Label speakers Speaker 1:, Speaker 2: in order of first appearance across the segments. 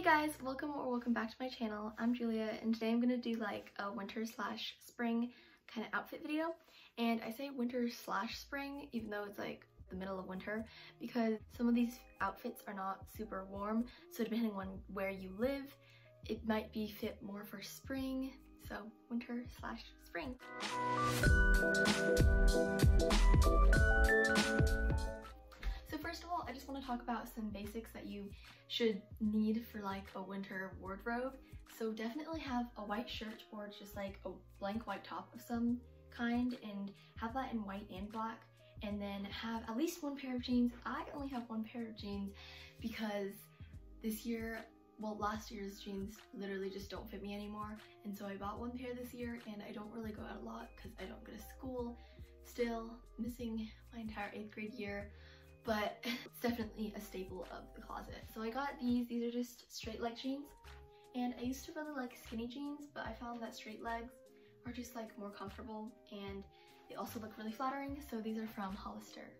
Speaker 1: Hey guys, welcome or welcome back to my channel. I'm Julia and today I'm gonna do like a winter slash spring kind of outfit video. And I say winter slash spring even though it's like the middle of winter because some of these outfits are not super warm. So depending on where you live, it might be fit more for spring. So winter slash spring. Talk about some basics that you should need for like a winter wardrobe. So definitely have a white shirt or just like a blank white top of some kind and have that in white and black and then have at least one pair of jeans. I only have one pair of jeans because this year, well last year's jeans literally just don't fit me anymore and so I bought one pair this year and I don't really go out a lot because I don't go to school. Still missing my entire 8th grade year but it's definitely a staple of the closet. So I got these, these are just straight leg jeans and I used to really like skinny jeans but I found that straight legs are just like more comfortable and they also look really flattering so these are from Hollister.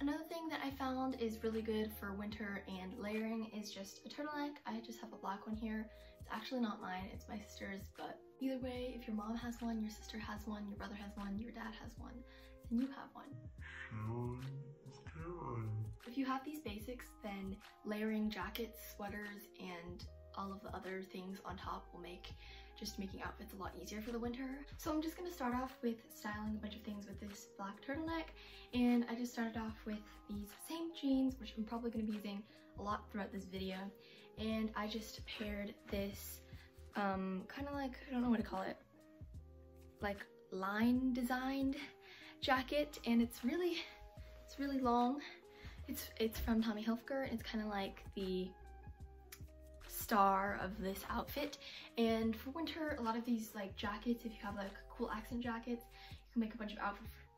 Speaker 1: Another thing that I found is really good for winter and layering is just a turtleneck. I just have a black one here. It's actually not mine, it's my sister's, but either way, if your mom has one, your sister has one, your brother has one, your dad has one, then you have one. If you have these basics, then layering jackets, sweaters, and all of the other things on top will make just making outfits a lot easier for the winter. So I'm just gonna start off with styling a bunch of things with this black turtleneck. And I just started off with these same jeans which I'm probably gonna be using a lot throughout this video. And I just paired this um, kind of like, I don't know what to call it, like line designed jacket. And it's really, it's really long. It's, it's from Tommy Hilfiger. It's kind of like the star of this outfit. And for winter a lot of these like jackets if you have like cool accent jackets you can make a bunch of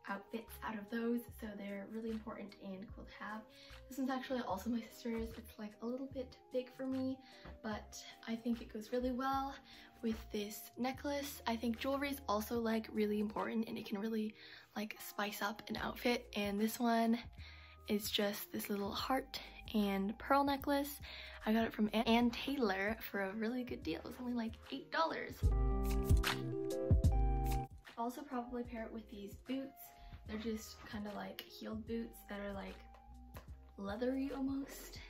Speaker 1: outfits out of those. So they're really important and cool to have. This one's actually also my sister's. It's like a little bit big for me but I think it goes really well with this necklace. I think jewelry is also like really important and it can really like spice up an outfit and this one is just this little heart and pearl necklace I got it from Ann Taylor for a really good deal. It was only like $8. Also probably pair it with these boots. They're just kind of like heeled boots that are like leathery almost.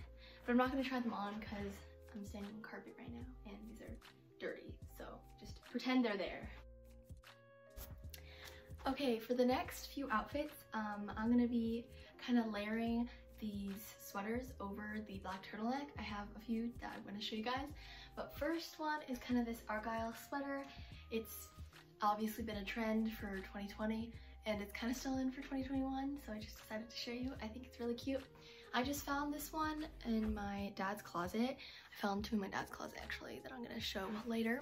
Speaker 1: But I'm not to try them on because I'm standing on carpet right now and these are dirty. So just pretend they're there. Okay, for the next few outfits, um, I'm to be kind of layering these sweaters over the black turtleneck. I have a few that I'm to show you guys. But first one is kind of this Argyle sweater. It's obviously been a trend for 2020 and it's kind of still in for 2021 so I just decided to show you. I think it's really cute. I just found this one in my dad's closet. I found two in my dad's closet actually that I'm to show later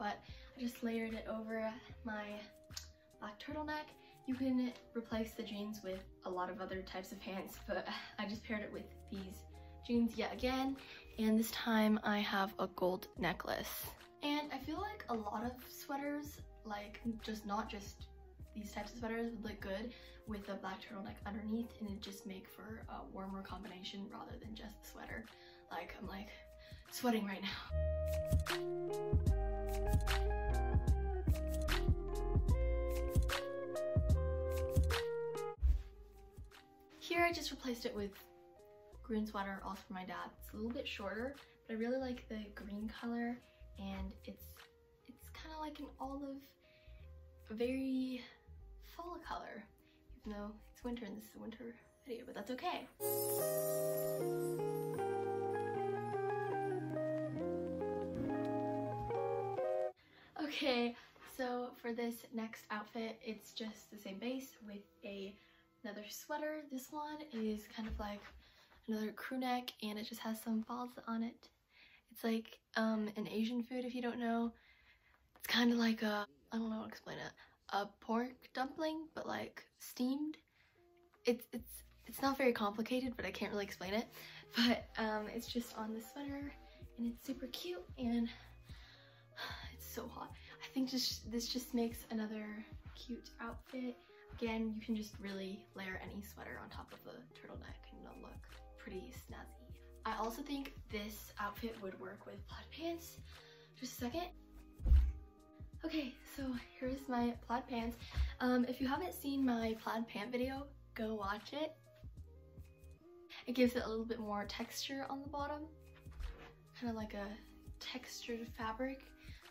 Speaker 1: but I just layered it over my black turtleneck you can replace the jeans with a lot of other types of pants, but I just paired it with these jeans yet again. And this time I have a gold necklace. And I feel like a lot of sweaters, like just not just these types of sweaters would look good with a black turtleneck underneath and it just make for a warmer combination rather than just the sweater. Like I'm like sweating right now. Here I just replaced it with green sweater, also for my dad. It's a little bit shorter, but I really like the green color and it's it's kind of like an olive, very fall color, even though it's winter and this is a winter video, but that's okay. Okay, so for this next outfit, it's just the same base with a another sweater. This one is kind of like another crew neck and it just has some balls on it. It's like um, an Asian food if you don't know. It's kind of like a, I don't know how to explain it, a pork dumpling but like steamed. It's, it's, it's not very complicated but I can't really explain it. But um, it's just on the sweater and it's super cute and it's so hot. I think just, this just makes another cute outfit. Again, you can just really layer any sweater on top of a turtleneck and it'll look pretty snazzy. I also think this outfit would work with plaid pants. Just a second. Okay, so here's my plaid pants. Um, if you haven't seen my plaid pant video, go watch it. It gives it a little bit more texture on the bottom, kind of like a textured fabric.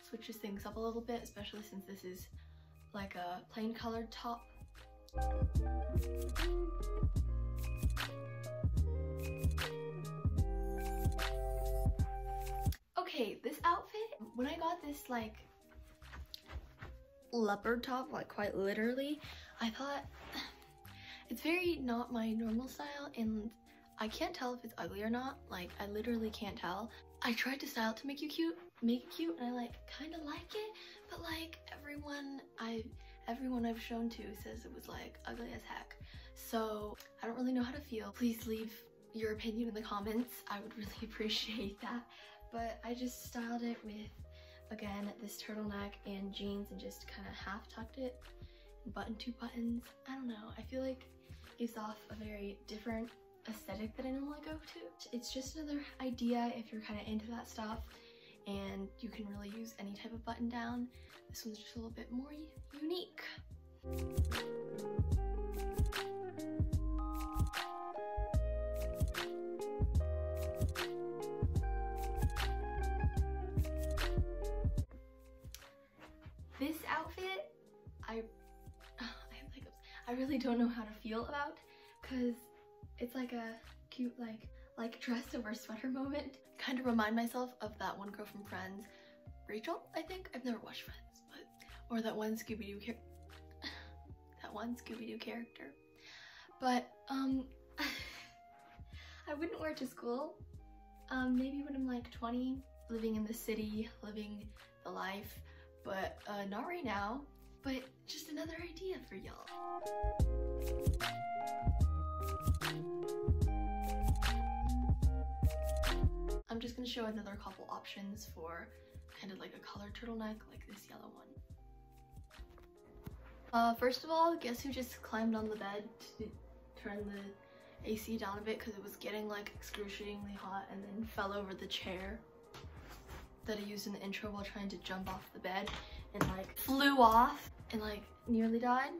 Speaker 1: Switches things up a little bit, especially since this is like a plain colored top. Okay, this outfit, when I got this like leopard top, like quite literally, I thought it's very not my normal style and I can't tell if it's ugly or not. Like, I literally can't tell. I tried to style it to make you cute, make it cute, and I like kind of like it, but like everyone I everyone I've shown to says it was like ugly as heck. So I don't really know how to feel. Please leave your opinion in the comments. I would really appreciate that. But I just styled it with, again, this turtleneck and jeans and just kind of half tucked it, button two buttons. I don't know. I feel like gives off a very different aesthetic that I normally go to. It's just another idea if you're kind of into that stuff and you can really use any type of button down. This one's just a little bit more unique. This outfit, I, I have I really don't know how to feel about because it's like a cute like like dress over sweater moment. Kind of remind myself of that one girl from Friends, Rachel, I think. I've never watched Friends, but or that one Scooby-Doo character. that one Scooby-Doo character. But um I wouldn't wear it to school. Um maybe when I'm like 20, living in the city, living the life, but uh not right now. But just another idea for y'all. I'm just gonna show another couple options for kind of like a colored turtleneck like this yellow one. Uh, first of all, guess who just climbed on the bed to turn the AC down a bit because it was getting like excruciatingly hot and then fell over the chair that I used in the intro while trying to jump off the bed and like flew off and like nearly died.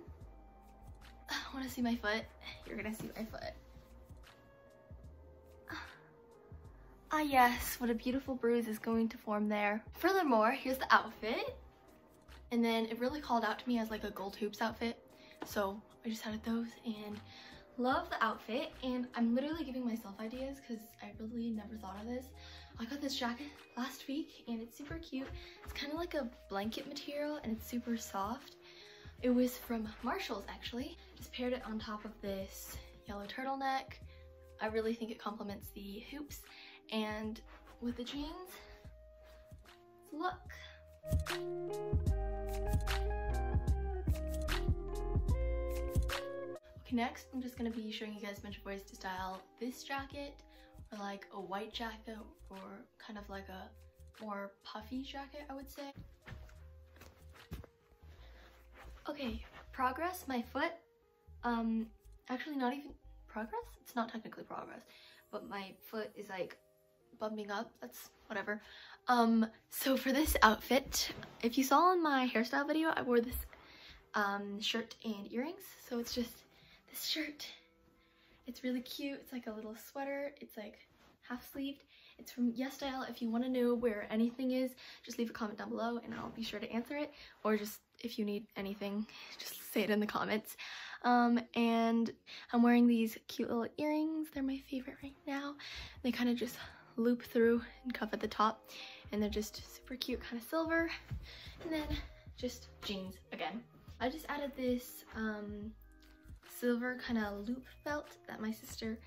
Speaker 1: I want to see my foot. You're gonna see my foot. Ah yes, what a beautiful bruise is going to form there. Furthermore, here's the outfit. And then it really called out to me as like a gold hoops outfit. So I just added those and love the outfit. And I'm literally giving myself ideas because I really never thought of this. I got this jacket last week and it's super cute. It's kind of like a blanket material and it's super soft. It was from Marshalls actually. Just paired it on top of this yellow turtleneck. I really think it complements the hoops and with the jeans, look. Okay, next I'm just gonna be showing you guys a bunch of ways to style this jacket or like a white jacket or kind of like a more puffy jacket, I would say. Okay, progress, my foot, um, actually not even progress? It's not technically progress, but my foot is like bumping up. That's whatever. Um, so for this outfit, if you saw in my hairstyle video, I wore this um, shirt and earrings. So it's just this shirt. It's really cute. It's like a little sweater. It's like half sleeved. It's from YesStyle. If you want to know where anything is, just leave a comment down below and I'll be sure to answer it. Or just if you need anything, just say it in the comments. Um, and I'm wearing these cute little earrings. They're my favorite right now. They kind of just loop through and cuff at the top. And they're just super cute kind of silver. And then just jeans again. I just added this um silver kind of loop belt that my sister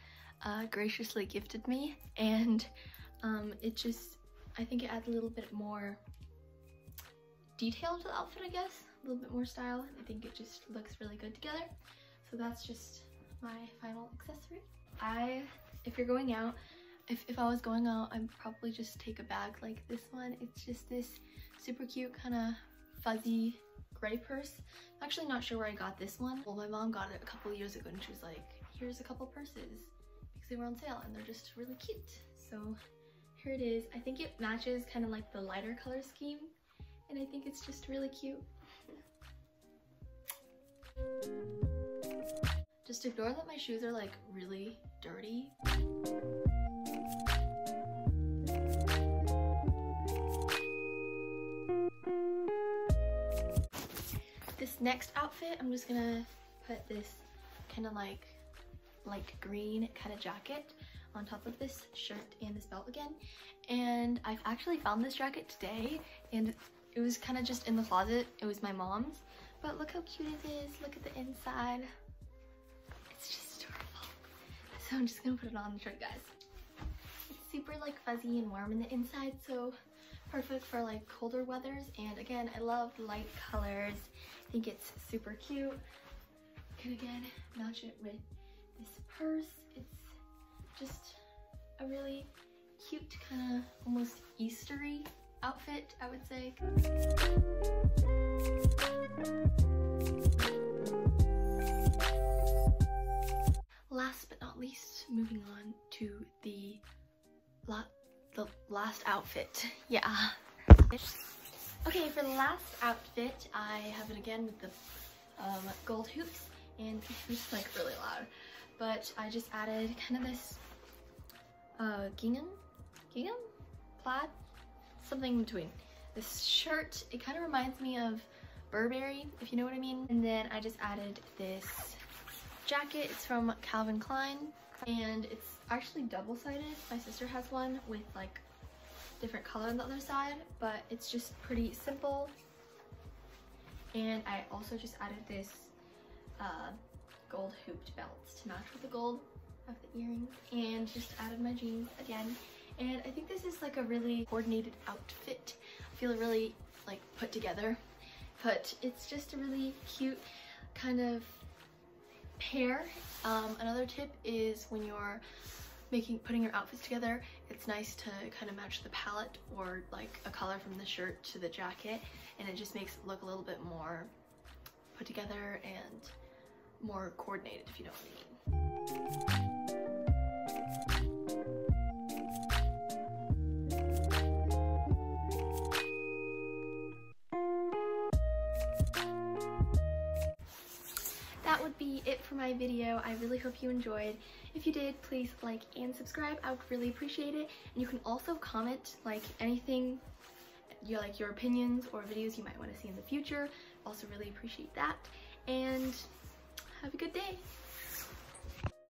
Speaker 1: uh, graciously gifted me. And um it just i think it adds a little bit more detail to the outfit i guess. A little bit more style. I think it just looks really good together. So that's just my final accessory. I if you're going out if, if I was going out, I'd probably just take a bag like this one. It's just this super cute kind of fuzzy gray purse. I'm actually not sure where I got this one. Well, my mom got it a couple years ago and she was like, here's a couple purses because they were on sale and they're just really cute. So here it is. I think it matches kind of like the lighter color scheme and I think it's just really cute. Just ignore that my shoes are like really dirty. This next outfit, I'm just gonna put this kind of like light green kind of jacket on top of this shirt and this belt again. And I've actually found this jacket today and it was kind of just in the closet. It was my mom's. But look how cute it is. Look at the inside. It's just adorable. So I'm just gonna put it on the shirt, guys. Super like fuzzy and warm in the inside, so perfect for like colder weathers. And again, I love light colors. I think it's super cute. Can again match it with this purse. It's just a really cute kind of almost Eastery outfit, I would say. Last but not least, moving on to the la the last outfit. Yeah. Okay, for the last outfit, I have it again with the um, gold hoops, and it's like really loud. But I just added kind of this uh, gingham, gingham, plaid, something in between. This shirt, it kind of reminds me of Burberry, if you know what I mean. And then I just added this jacket. It's from Calvin Klein and it's actually double-sided. My sister has one with like different color on the other side, but it's just pretty simple. And I also just added this uh, gold hooped belt to match with the gold of the earrings and just added my jeans again and I think this is like a really coordinated outfit. I feel really like put together, but it's just a really cute kind of pair. Um, another tip is when you're making putting your outfits together, it's nice to kind of match the palette or like a color from the shirt to the jacket, and it just makes it look a little bit more put together and more coordinated, if you know what I mean. For my video. I really hope you enjoyed. If you did, please like and subscribe. I would really appreciate it. And you can also comment like anything, you like your opinions or videos you might want to see in the future. Also really appreciate that. And have a good day.